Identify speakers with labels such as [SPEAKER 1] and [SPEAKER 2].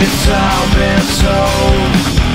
[SPEAKER 1] It's all been told.